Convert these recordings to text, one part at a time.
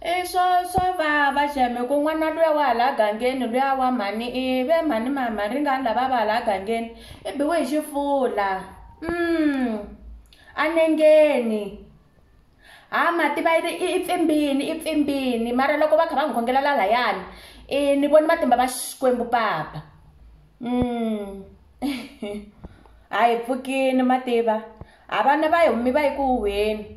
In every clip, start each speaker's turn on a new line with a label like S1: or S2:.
S1: eh, swo swo vava xeme ku n'wana luya wa hala gangeni luya wa mhani i ve mhani mama ri nga lava va hala gangeni i biwe hi xifula mm anengeni ha mati va yiri i pfimbini i pfimbini mara loko va kha va n'wi khongela lalayani i ni voni matimba va xikwembu papa Mm. hayi pfukini mativa ha vana va humi va yi ku huweni e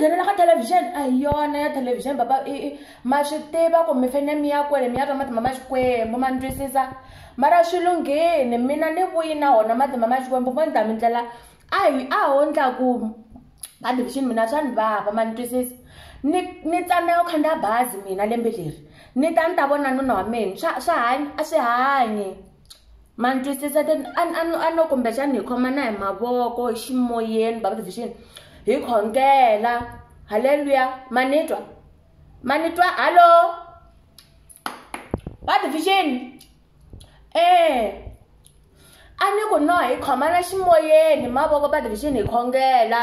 S1: nghenela ka television a hi yona ya television baba ma swi tiva ku mi fanele mi ya kwele mi ya twa matima ma xikwembu ma ni twisisa mara swi lungheni mina ni vuyi na wona matima ma xikwembu ma ni ta mi ndlela a hi a ho ndla ku ka division mina swa ni vava ma ni twisisa ni ni tsanayo khandziya bazi mina lembe leri ni ta ni ta vona nuna wa mina swa swa hanyi a swi hanyi ma ni twisisa then a no kumbexana hi khomana hi mavoko hi ximoyeni bava division hi khongela halleluya manitwa manitwa hallo wa division eh ani ku no hi khomana ximoyeni mavoko ba division hi khongela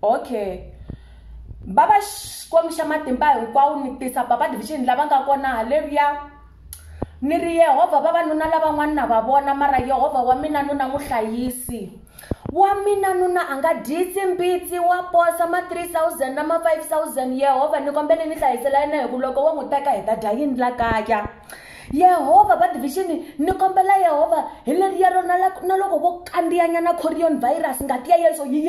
S1: okay baba kwomxa matimba hinkwawu ni tisa papa division lava nga kona haleluya ni ri yehovha vavanuna lavan'wani na va vona mara yehovha wa mina nuna muhlayisi wa mina nuna a nga dyisi mbitsi wa posa ma 3000 na ma 5000 yehovha ni kombele ni hlayiselana hi ku loko wo n'wi teka hi ta dya yindlakaya yehovha badivixini ni kombela yehovha hi leri ya rona na loko vo kandziyanya na corion virus ngati ya yeso yi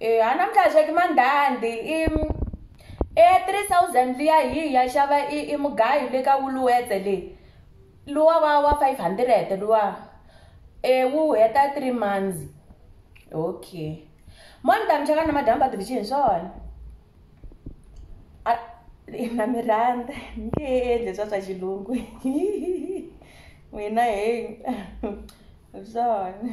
S1: e eh, a namitlhaxeki mandandi i e 3000 liya hi ya xava i mugayo le ka wuluwetse leyi luwa wa wa 500 luwa e wu heta 3 months okay moni ta mi chaka na madam patricia hi swona na mi rhandza mi nge endli swa swa xilungu n'wina he swona